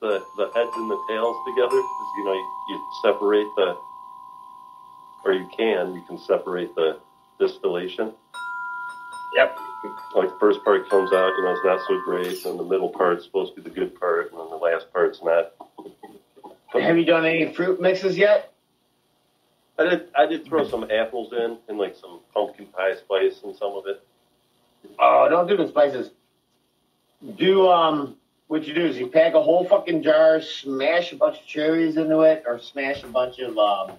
the the heads and the tails together because you know, you, you separate the, or you can, you can separate the distillation. Yep. Like the first part comes out, you know, it's not so great, and the middle part's supposed to be the good part, and then the last part's not. Have you done any fruit mixes yet? I did I did throw some apples in and like some pumpkin pie spice in some of it. Oh, don't do the spices. Do um, what you do is you pack a whole fucking jar, smash a bunch of cherries into it, or smash a bunch of um,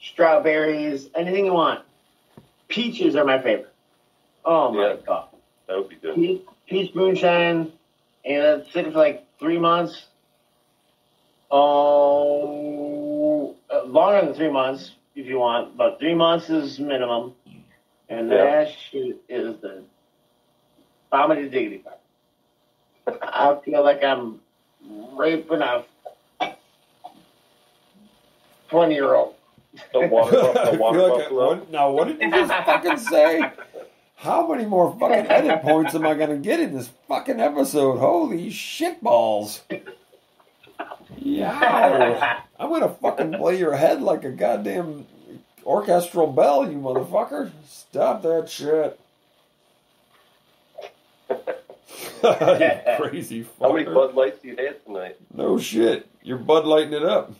strawberries, anything you want. Peaches are my favorite. Oh my Yeah. god, That would be good. peach, peach moonshine, and it's sitting for like three months. Oh, uh, longer than three months if you want, but three months is minimum. And Yeah. that shit is the comedy diggity part. I feel like I'm raping a 20 year old. The water, the water like I- buffalo. what- now, what did you just fucking say? How many more fucking edit points am I gonna get in this fucking episode? Holy shit balls! Yeah, I'm gonna fucking play your head like a goddamn orchestral bell, you motherfucker! Stop that shit! You crazy How many! Bud Lights do you have tonight? No shit, you're Bud lighting it up.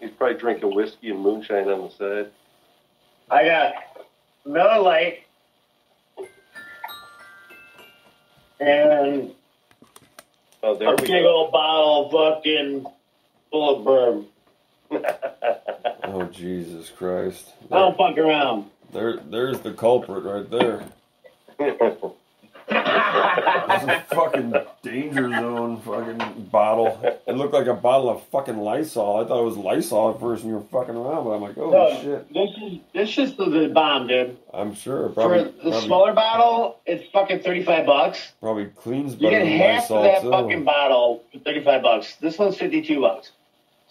He's probably drinking whiskey and moonshine on the side. I got Miller Lite and Oh, there a we big go. old bottle of fucking full of bourbon. Oh Jesus Christ! I don't fuck around. There, there's the culprit right there. This is fucking danger zone fucking bottle. It looked like a bottle of fucking Lysol. I thought it was Lysol at first when you were fucking around, but I'm like, oh No, shit. This is this shit's the bomb, dude. I'm sure. Probably, For the probably, smaller bottle, it's fucking thirty five bucks. probably cleans You get than half of that too. fucking bottle for thirty five bucks. This one's fifty two bucks.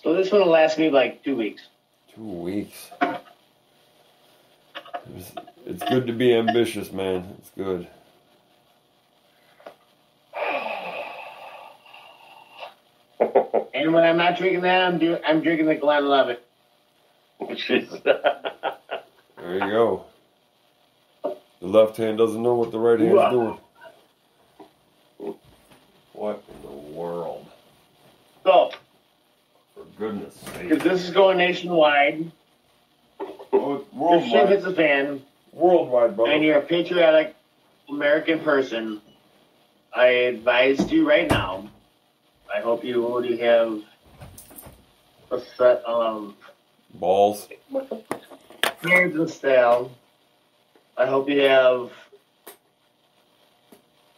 So this one will last me like two weeks. Two weeks. It's good to be ambitious, man. It's good. And when I'm not drinking that, I'm do I'm drinking the Glenlivet. Jeez. There you go. The left hand doesn't know what the right hand's Wow. doing. What in the world? So, For goodness sake. because this is going nationwide, Oh, your shit hits a fan, Worldwide, brother. and you're a patriotic American person, I advise you right now. I hope you already have a set of Balls. hands and style. I hope you have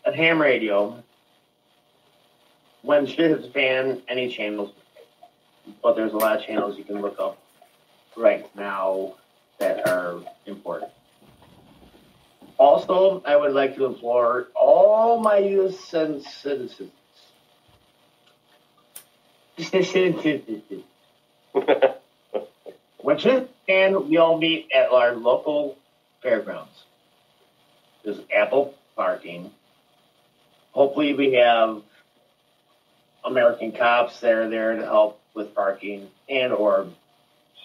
a ham radio. When shit hits the fan, any channels, but there's a lot of channels you can look up right now that are important. Also, I would like to implore all my U.S. citizens. When shit and we all meet at our local fairgrounds. There's ample parking. Hopefully, we have American cops that are there to help with parking and or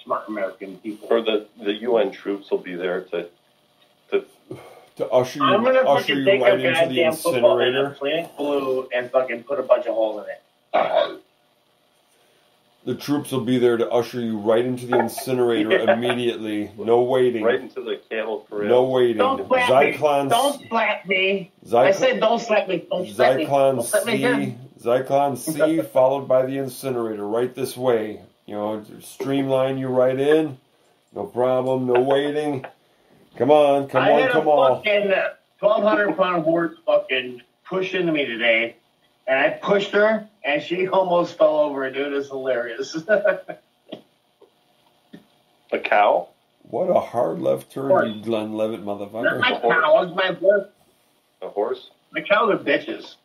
smart American people. or the, the UN troops will be there to, to To usher you, I'm gonna usher fucking you take right a into the goddamn football and a incinerator. plain blue and fucking put a bunch of holes in it. Uh, The troops will be there to usher you right into the incinerator Yeah. immediately. No waiting. right into the cattle corral. No waiting. Don't slap me! Zyklon, Don't slap me! I said don't slap me! Don't slap me! Zyklon Don't slap C, again! Zyklon C, followed by the incinerator, right this way. You know, streamline you right in. No problem. No waiting. Come on, come I on, had come a on. fucking uh, twelve hundred pound horse fucking push into me today, and I pushed her, and she almost fell over. Dude, it's hilarious. A cow? What a hard left turn, you Glenlivet Not motherfucker. my cows, my horse. A horse? My cows are bitches.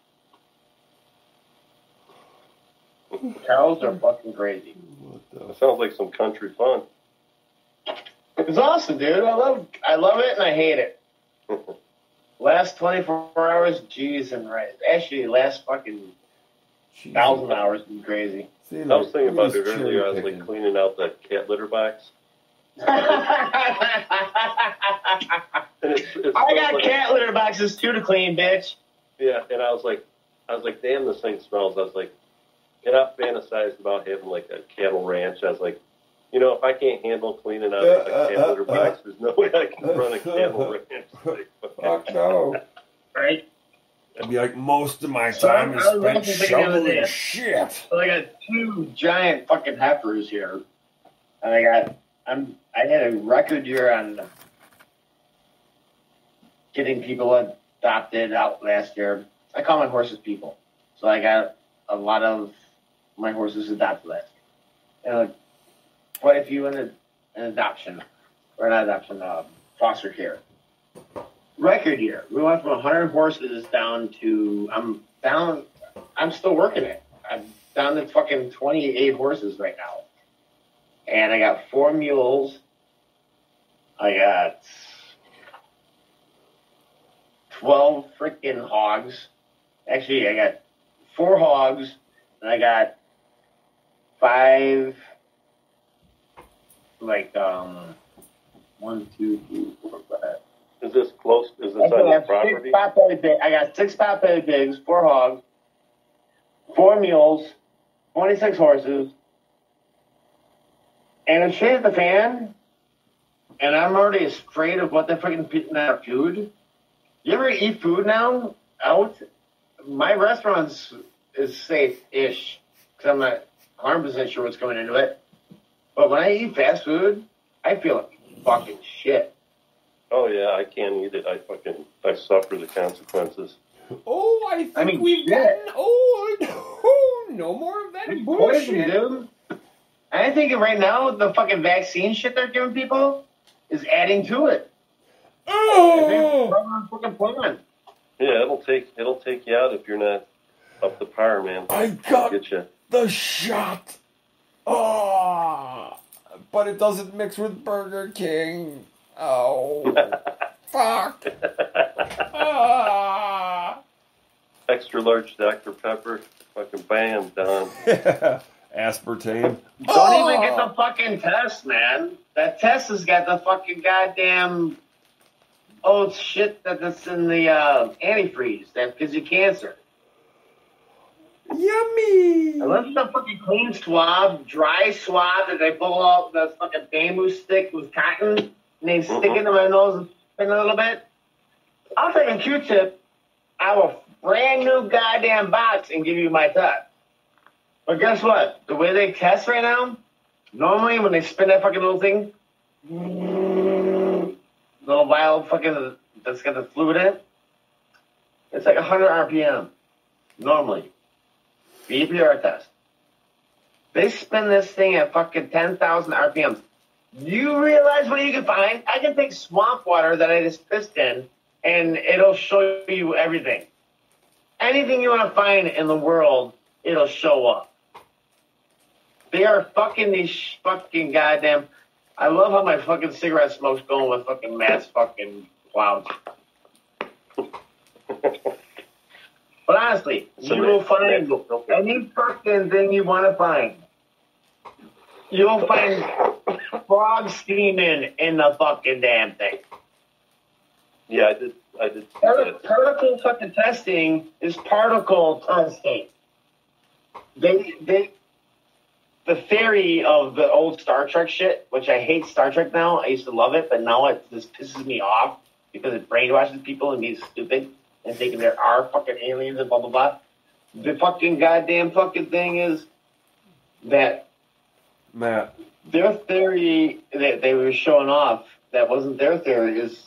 Cows are fucking crazy. What the That sounds like some country fun. It's awesome, dude. I love, I love it, and I hate it. Last twenty four hours, jeez and right. Actually, last fucking Jeez. thousand hours been crazy. See, I was thinking about he's it earlier. I was like cleaning out the cat litter box. I And it's, it's got like, cat litter boxes too to clean, bitch. Yeah, and I was like, I was like, damn, this thing smells. I was like, and I fantasized about having like a cattle ranch. I was like, you know, if I can't handle cleaning out Uh, a uh, cat litter uh, box, there's no way I can run a cattle ranch. Fuck no. Right? I'd be like most of my So time I is spent also thinking the other shoveling shit. So I got two giant fucking heifers here, and I got I'm I had a record year on getting people adopted out last year. I call my horses people, so I got a lot of my horses adopted last year, and like, if you in an adoption or not adoption, uh, foster care. Record year. We went from 100 horses down to I'm down. I'm still working it. I'm down to fucking 28 horses right now. And I got four mules. I got 12 freaking hogs. Actually, I got four hogs. And I got five, like, um, one, two, three, four, five. is this close? Is this I on got your six property? pig- I got six pot-bellied pigs, four hogs, four mules, 26 horses, and if shit the fan, and I'm already afraid of what they're freaking putting out food. You ever eat food now out? My restaurant's is safe-ish because I'm not 100% sure what's going into it. But when I eat fast food, I feel like fucking shit. Oh yeah, I can't eat it. I fucking I suffer the consequences. Oh, I think I mean, we've shit. gotten old. Oh, oh, no more of that Poison, bullshit. dude. I think right now the fucking vaccine shit they're giving people is adding to it. Oh, fucking plan. Yeah, it'll take it'll take you out if you're not up to par, man. I got Get you. the shot. Oh, but it doesn't mix with Burger King. Oh, fuck. Ah. Extra large Dr Pepper. Fucking bam, done. Aspartame. Don't even get the fucking test, man. That test has got the fucking goddamn old shit that- that's in the uh, antifreeze that gives you cancer. Yummy. Unless it's a fucking clean swab, dry swab that they pull out the fucking bamboo stick with cotton and they stick it in my nose and a little bit. I'll take a Q-tip out of a brand new goddamn box and give you my test. But guess what? The way they test right now, normally when they spin that fucking little thing, little vial fucking that's got the fluid in it, it's like 100 RPM normally. BPR test. They spin this thing at fucking 10,000 RPMs. You realize what you can find? I can take swamp water that I just pissed in, and it'll show you everything. Anything you want to find in the world, it'll show up. They are fucking these fucking goddamn. I love how my fucking cigarette smoke's going with fucking mass fucking clouds. But honestly, you will find any fucking thing you want to find. You'll find frog steaming in the fucking damn thing. Yeah, I did. I did. see Parti- Particle fucking testing is particle testing. They they the theory of the old Star Trek shit, which I hate Star Trek now. I used to love it, but now it just pisses me off because it brainwashes people and being stupid and thinking there are fucking aliens and blah blah blah. The fucking goddamn fucking thing is that Matt. their theory that they were showing off that wasn't their theory is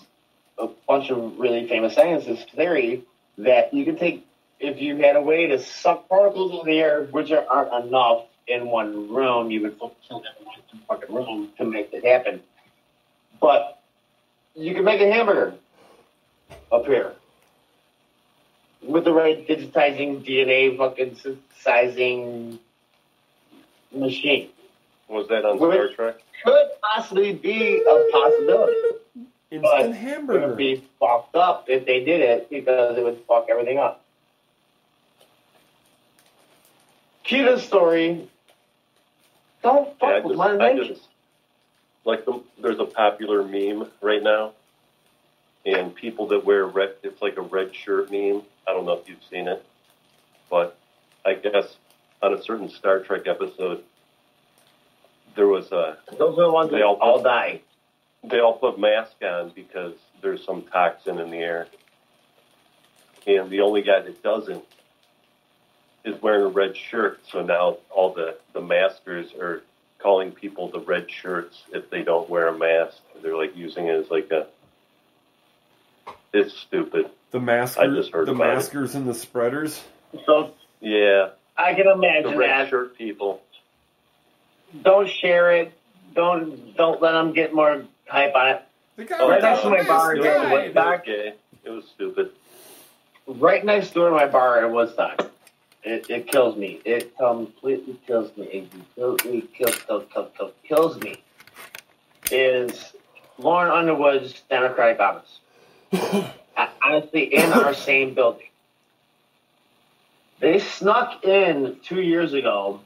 a bunch of really famous scientists' theory that you can take if you had a way to suck particles of the air, which are, aren't enough in one room, you would fucking kill everyone in the fucking room to make it happen. But you can make a hamburger up here with the right digitizing DNA fucking synthesizing machine Was that on Wait. Star Trek? could possibly be a possibility. Instant But It would hamburger. be fucked up if they did it because it would fuck everything up. key to the story. Don't fuck Yeah, with just, my I just like the, there's a popular meme right now, and people that wear red. It's like a red shirt meme. I don't know if you've seen it, but I guess on a certain Star Trek episode, there was a Those are the ones They that all- all die. they all put masks on because there's some toxin in the air. And the only guy that doesn't is wearing a red shirt. So now all the, the maskers are calling people the red shirts if they don't wear a mask. They're like using it as like a. It's stupid. The I maskers, just heard the about it. maskers and the spreaders. So Yeah, I can the imagine red that. shirt people. Don't share it. Don't don't let them get more hype on it. The guy Oh, right without next to my bar, mask there's a It was gay. It was stupid. Right next door to my bar in Woodstock. It, it kills me. It completely kills me. It completely kills, kills, kills, kills, kills me. Is Lauren Underwood's Democratic office. Honestly, in our same building. They snuck in two years ago.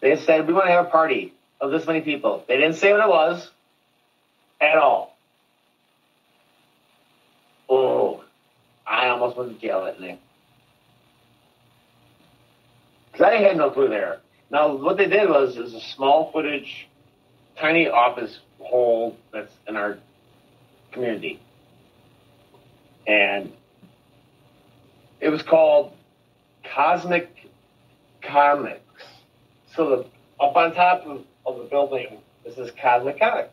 They said, we want to have a party of this many people. They didn't say what it was at all. Oh, I almost went to jail that night. Because I had no clue there. Now, what they did was, is a small footage, tiny office hole that's in our community. And it was called Cosmic Comics. So the up on top of, of the building is this Cosmic Comics.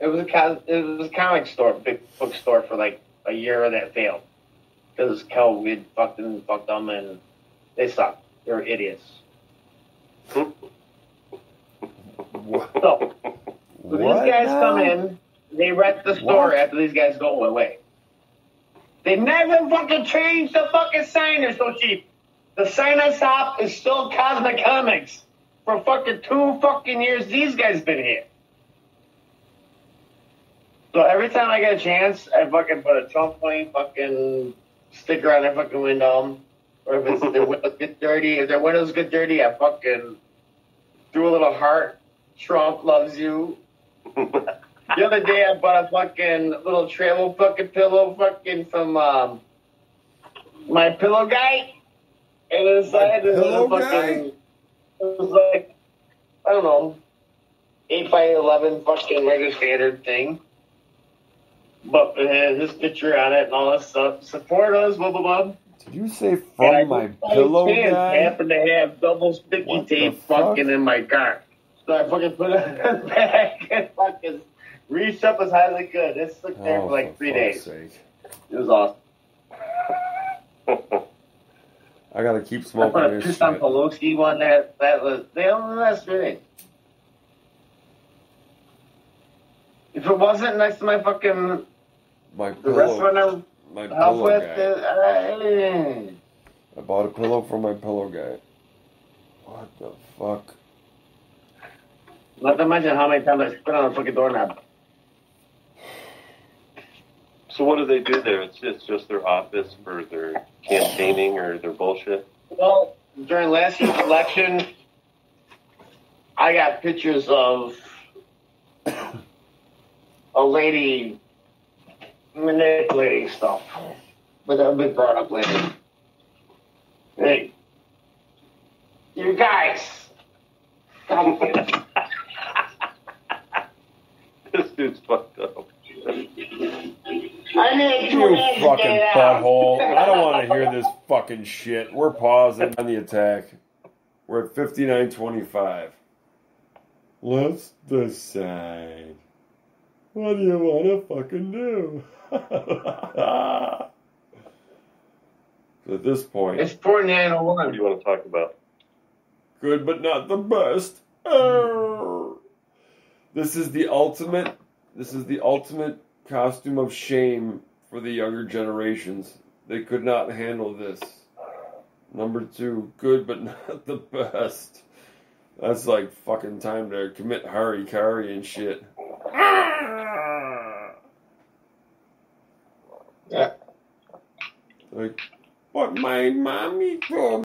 It was a it was a comic store, big bookstore for like a year that failed because COVID fucked them, fucked them, and they sucked. They were idiots. So when these guys now? come in, they wreck the store What? after these guys go away. They never fucking changed the fucking sign. They're so cheap. The sign on top is still Cosmic Comics. For fucking two fucking years, these guys been here. So every time I get a chance, I fucking put a Trump 20 fucking sticker on their fucking window. Or if it's their windows get dirty, if their windows get dirty, I fucking do a little heart. Trump loves you. The other day I bought a fucking little travel fucking pillow fucking from um, my pillow guy. And inside it was pillow a fucking it was like I don't know, eight by eleven fucking regular standard thing. But it had his picture on it and all this stuff. Support us, blah blah blah. Did you say from my pillow guy? happened to have double sticky What tape fuck? fucking in my car. So I fucking put it in the bag and fucking reached up as high as I could. It stuck there Oh, for like three days. sake. It was awesome. I gotta keep I smoking put a on. Pelosi one that that was they only last three days. If it wasn't next to my fucking My the restaurant pillow, I my was help pillow with, guy. uh, I bought a pillow for my pillow guy. What the fuck? not to mention how many times I spit on a fucking doorknob. So what do they do there? It's it's just their office for their campaigning or their bullshit. Well, during last year's election, I got pictures of a lady manipulating stuff with a big brought up later. Hey, you guys, come here. this dude's fucked up. I need You two hands to fucking get it out. butthole. I don't want to hear this fucking shit. We're pausing on the attack. We're at 59.25. Let's decide. What do you want to fucking do? so at this point, It's 4901. What do you want to talk about? good but not the best. Arr. This is the ultimate. This is the ultimate costume of shame for the younger generations. They could not handle this. Number two, good but not the best. That's like fucking time to commit harikari and shit. Yeah. Like, but my My mommy told